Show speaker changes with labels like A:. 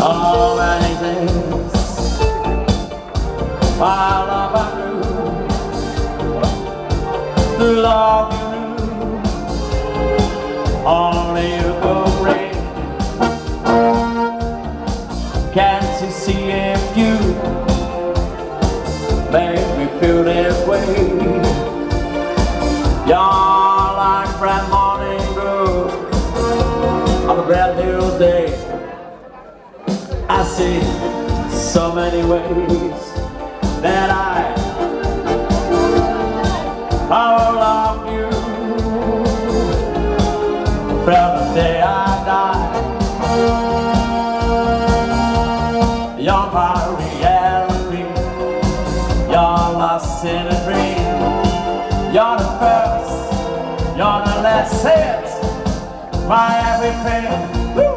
A: I love I you. Only you Can't you see if you Make me feel this way? You're like brand morning dew On a brand new day I see so many ways that I will love you from the day I die. You're my reality. You're lost in a dream. You're the first. You're the last hit. My everything.